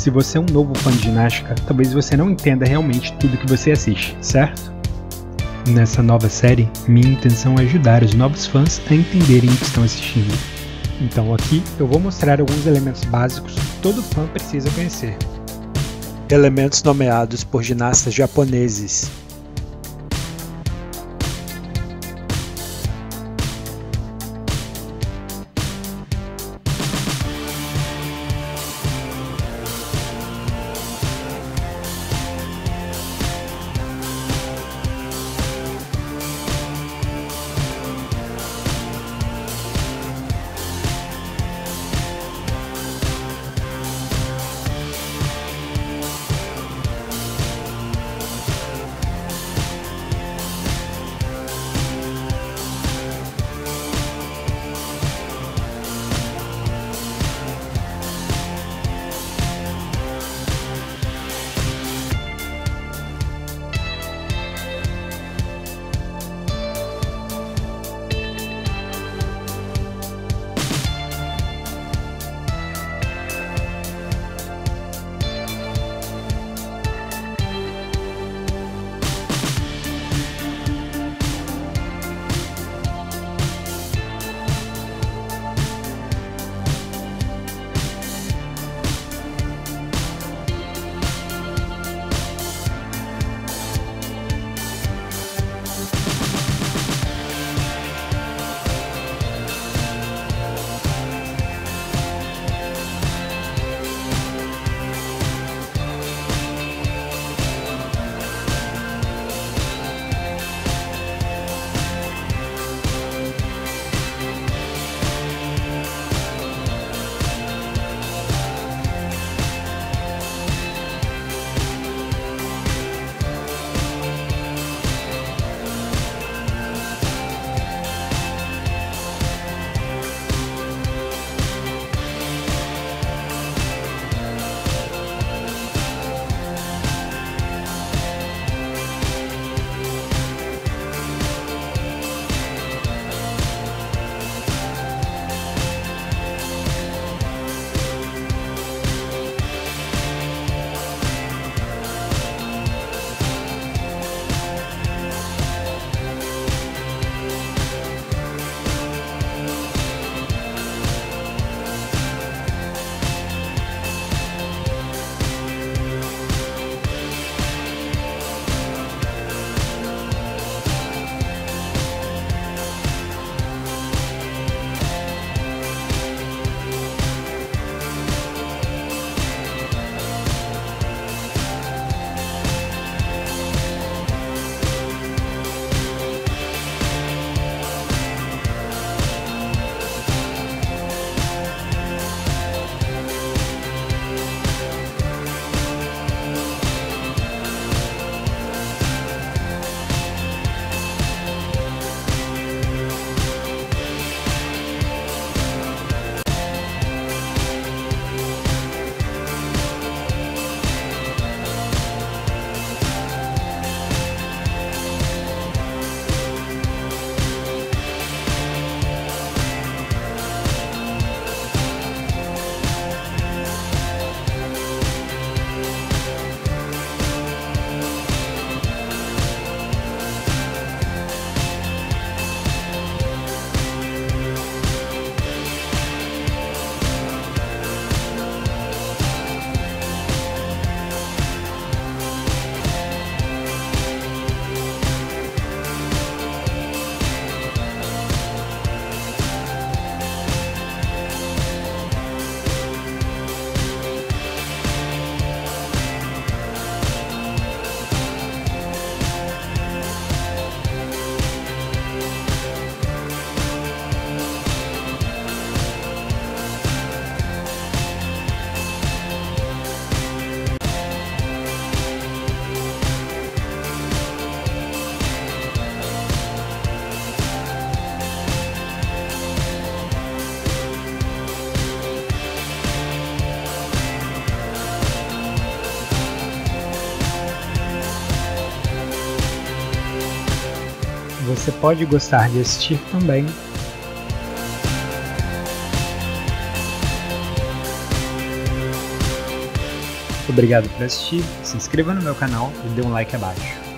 se você é um novo fã de ginástica, talvez você não entenda realmente tudo que você assiste, certo? Nessa nova série, minha intenção é ajudar os novos fãs a entenderem o que estão assistindo. Então aqui eu vou mostrar alguns elementos básicos que todo fã precisa conhecer. Elementos nomeados por ginastas japoneses Você pode gostar de assistir também Obrigado por assistir, se inscreva no meu canal e dê um like abaixo.